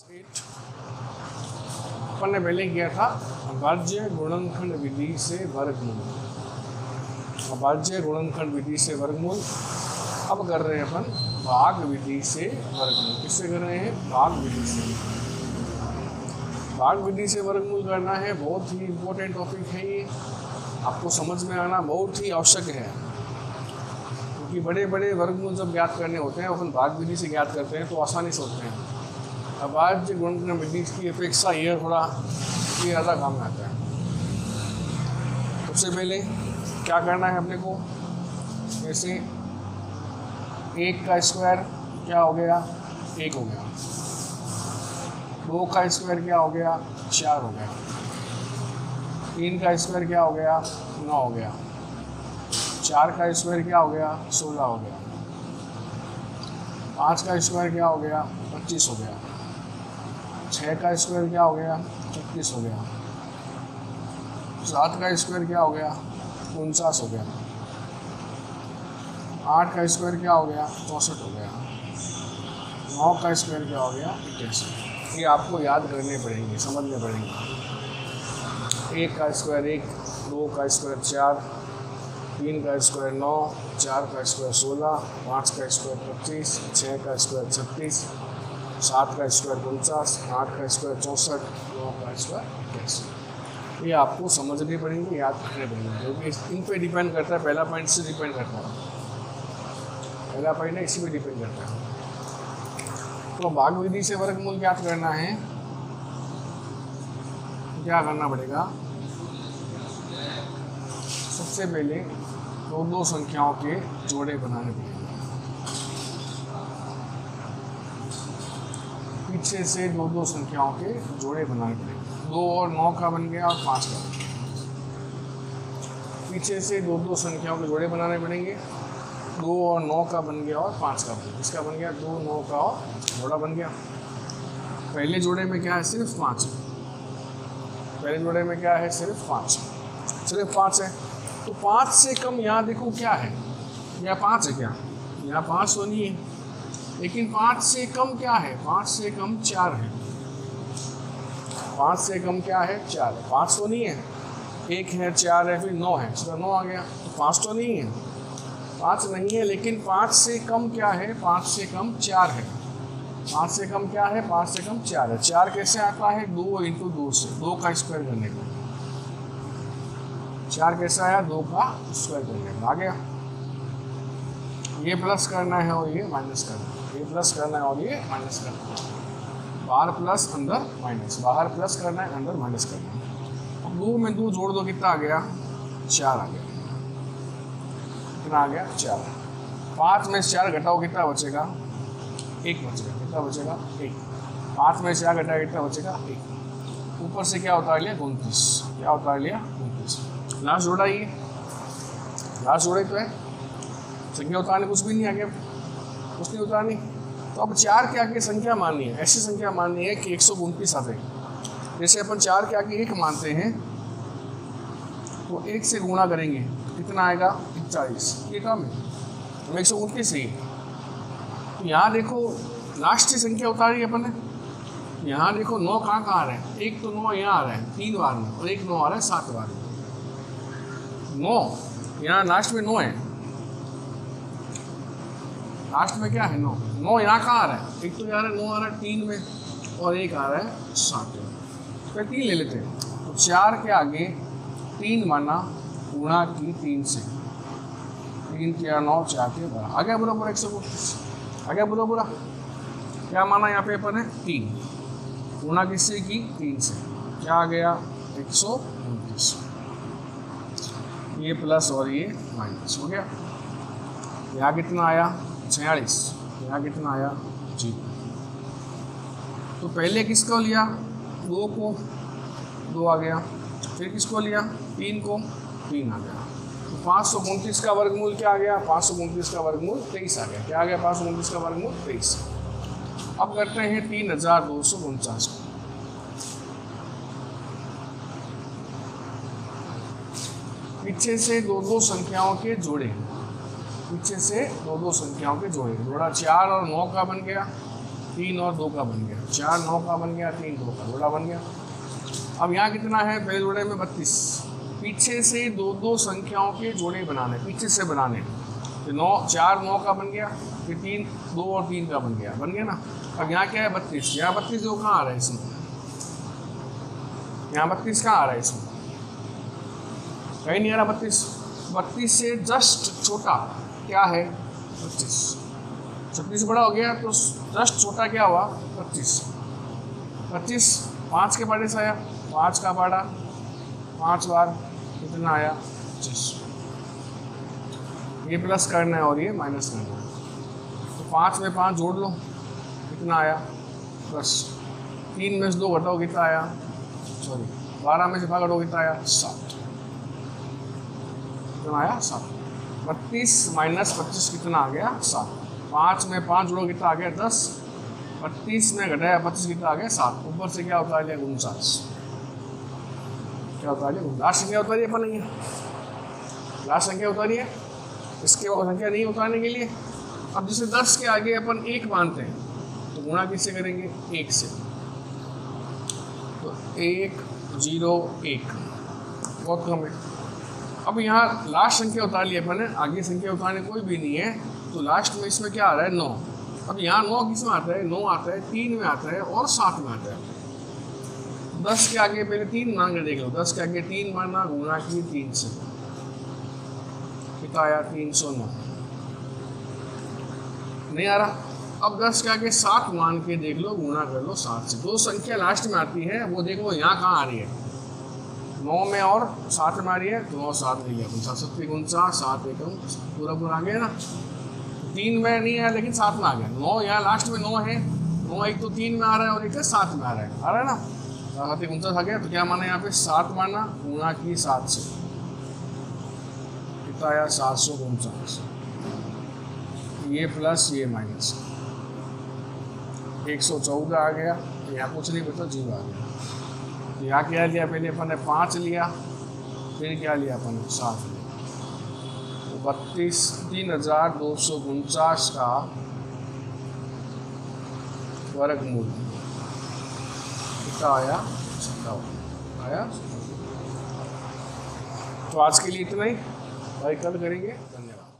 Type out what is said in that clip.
Eight अपन ने पहले किया था अभाज्य गुणनखंड विधि से वर्गमूल। अभाज्य गुणनखंड विधि से वर्गमूल। अब कर रहे हैं अपन भाग विधि से वर्गमूल। किससे कर रहे हैं? भाग विधि से। भाग विधि से वर्गमूल करना है, बहुत ही इम्पोर्टेंट टॉपिक है ये। आपको समझ में आना बहुत ही आवश्यक है। क्योंकि बड़े बड़े वर्गमूल जब ज्ञात करने होते हैं, अपन भाग विधि से ज्ञात करते हैं तो आसानी से होते हैं। आज गुणन विधि की अपेक्षा ये थोड़ा, ये ज़्यादा काम आता है। सबसे पहले क्या करना है अपने को? जैसे एक का स्क्वायर क्या हो गया? एक हो गया। दो का स्क्वायर क्या हो गया? चार हो गया। तीन का स्क्वायर क्या हो गया? नौ हो गया। चार का स्क्वायर क्या हो गया? सोलह हो गया। पाँच का स्क्वायर क्या हो गया? पच्चीस हो गया। छः का स्क्वायर क्या हो गया छत्तीस हो गया सात का स्क्वायर क्या हो गया उनचास हो गया आठ का स्क्वायर क्या हो गया चौंसठ हो गया नौ का स्क्वायर क्या हो गया इक्यासी ये आपको याद करने पड़ेंगे समझने पड़ेंगे एक का स्क्वायर एक दो का स्क्वायर चार तीन का स्क्वायर नौ चार का स्क्वायर सोलह पाँच का स्क्वायर पच्चीस छः का स्क्वायर छत्तीस सात का स्क्वायर उनचास, आठ का स्क्वायर चौंसठ, नौ का स्क्वायर इक्यासी ये आपको समझने पड़ेंगे, याद करने पड़ेंगे। क्योंकि इन पे डिपेंड करता है, पहला पॉइंट से डिपेंड करता है। पहला पॉइंट है, इसी पे डिपेंड करता है। तो भाग विधि से वर्गमूल ज्ञात करना है। क्या करना पड़ेगा। सबसे पहले दो दो संख्याओं के जोड़े बनाने पड़ेंगे। पीछे से दो दो संख्याओं के जोड़े बनाने पड़ेंगे दो और नौ का बन गया और पाँच का। पीछे से दो दो संख्याओं के जोड़े बनाने पड़ेंगे दो और नौ का बन गया और पाँच का बन गया। इसका बन गया? दो, नौ का और जोड़ा बन गया। पहले जोड़े में क्या है? सिर्फ़ पाँच। पहले जोड़े में क्या है? सिर्फ़ पाँच। सिर्फ़ पाँच है। तो पाँच से कम यहाँ देखो क्या है। यहाँ पाँच है क्या? यहाँ पाँच तो नहीं है। लेकिन पाँच से कम क्या है? पाँच से कम चार है। पाँच से कम क्या है? चार है। पाँच तो नहीं है। एक है, चार है, फिर नौ है। सीधा नौ आ गया। तो पाँच तो नहीं है। पाँच नहीं है, लेकिन पाँच से कम क्या है? पाँच से कम चार है। पाँच से कम क्या है? पाँच से कम चार है। चार कैसे आता है? दो इंटू दो से। दो का स्क्वायर करने का। चार कैसा आया? दो का स्क्वायर करने का। आ गया। ये प्लस करना है और ये माइनस करना है। ये प्लस करना है और ये माइनस करना है। बाहर प्लस अंदर माइनस बाहर प्लस करना है, अंदर माइनस करना है। अब दो में दो जोड़ दो, कितना आ गया? चार आ गया। कितना आ गया? चार। पाँच में चार घटाओ, कितना बचेगा? एक बचेगा। कितना बचेगा? एक। पाँच में चार घटाओ कितना बचेगा? एक। ऊपर से क्या उतार लिया? उनतीस। क्या उतार लिया? उनतीस। लास्ट जोड़ा ये। लास्ट जोड़े तो है संख्या उतारने कुछ भी नहीं आगे कुछ नहीं उतारनी। तो अब चार के आगे संख्या माननी है। ऐसी संख्या माननी है कि एक सौ उनतीस आ जाए जैसे अपन चार के आगे एक मानते हैं तो एक से गुणा करेंगे। कितना आएगा? इकतालीस। ये काम है। हम एक सौ उनतीस ही तो यहाँ देखो लास्ट की संख्या उतारी अपन ने। यहाँ देखो, नौ कहाँ कहाँ आ रहे हैं? एक तो नौ यहाँ आ रहा है, तीन बार में। और एक नौ आ रहा है, सात बार में। नौ। यहाँ लास्ट में नौ है। लास्ट में क्या है? नौ। नौ यहाँ कहाँ आ रहा है? एक तो यहाँ नौ आ रहा है, तीन में और एक आ रहा है, सात। में फिर तीन ले लेते हैं। तो चार के आगे तीन माना गुणा की तीन से। तीन के नौ, चार के बारह। आ गया बुरा बुरा एक सौ बत्तीस आ गया बुरा बुरा क्या माना यहाँ पे अपन है? तीन। गुणा किससे की? तीन से। क्या आ गया? एक सौ उनतीस। ये प्लस और ये माइनस हो गया। यहाँ कितना आया? छियालीस। यहाँ कितना आया? जी। तो पहले किसको लिया? दो को। दो आ गया। फिर किसको लिया? तीन को। तीन आ गया। तो पाँच सौ उनतीस का वर्गमूल क्या आ गया? पाँच सौ उनतीस का वर्गमूल तेईस आ गया। क्या आ गया? पाँच सौ उनतीस का वर्गमूल तेईस। अब करते हैं तीन हज़ार दो सौ उनचास को। पीछे से दो दो संख्याओं के जोड़े पीछे से दो दो संख्याओं के जोड़े जोड़ा चार और नौ का बन गया, तीन और दो का बन गया। चार नौ का बन गया, तीन दो का जोड़ा बन गया। अब यहाँ कितना है? पहले जोड़े में बत्तीस। पीछे से दो दो संख्याओं के जोड़े बनाने, पीछे से बनाने। तो नौ, चार नौ का बन गया, फिर तीन, दो और तीन का बन गया। बन गया ना? अब यहाँ क्या है? बत्तीस। यहाँ बत्तीस जो कहाँ आ रहा है इसमें? यहाँ बत्तीस कहाँ आ रहा है इसमें? कहीं नहीं आ रहा बत्तीस। बत्तीस से जस्ट छोटा। क्या है? पच्चीस। छब्बीस बड़ा हो गया तो जस्ट छोटा क्या हुआ? पच्चीस। पच्चीस, पाँच के पाड़े से आया। पाँच का पाड़ा पाँच बार कितना आया? पच्चीस। ये प्लस करना है और ये माइनस करना है। तो पाँच में पाँच जोड़ लो, कितना आया? प्लस तीन में से दो घटाओ, कितना आया? सॉरी, बारह में से भाग घटाओ कितना आया? सात। कितना आया? सात। बत्तीस माइनस पच्चीस कितना आ गया? सात। पाँच में पाँच जोड़ो कितना आ गया? दस। बत्तीस में घटाया पच्चीस कितना आ गया? सात। ऊपर से क्या होता है उनचास। क्या होता है लास्ट संख्या उतारिए अपन नहीं है लास्ट संख्या उतारिए इसके बाद संख्या नहीं उतारने के लिए। अब जैसे दस के आगे अपन एक मानते हैं तो गुणा किससे करेंगे? एक से। तो एक, ज़ीरो, एक। बहुत कम है। अब यहाँ लास्ट संख्या उतार लिया अपन ने आगे संख्या उतारने कोई भी नहीं है। तो लास्ट में इसमें क्या आ रहा है? नौ। अब यहाँ नौ किसमें आता है? नौ आता है, तीन में आता है और सात में आता है। दस के आगे पहले तीन मान के देख लो। दस के आगे तीन माना गुणा की तीन से। कितना आया? तीन सौ नौ। नहीं आ रहा। अब दस के आगे सात मान के देख लो, गुणा कर लो सात से। दो संख्या लास्ट में आती है, वो देखो यहाँ कहाँ आ रही है। नौ में और सात में आ रही है नौ सात ले लिया उनसा सत्ती उनचास, सात एक पूरा पूरा आ गया ना? तीन में नहीं है, लेकिन सात में आ गया। नौ यहाँ लास्ट में नौ है। नौ एक तो तीन में आ रहा है और एक सात में आ रहा है। आ रहा है ना? सात एक उनचास आ गया। तो क्या माना यहाँ पे? सात माना गुणा की सात से। कितना आया? सात सौ उनचास। ये प्लस ये माइनस एक सौ चौदह आ गया। तो यहाँ कुछ नहीं बचा, ज़ीरो आ गया। यहाँ क्या लिया? पहले अपन ने पाँच लिया, फिर क्या लिया अपन ने? सात लिया। तो बत्तीस, तीन हज़ार दो सौ उनचास का वर्गमूल कितना आया? सत्तावन। आया? तो आज के लिए इतना ही। भाई कल करेंगे। धन्यवाद।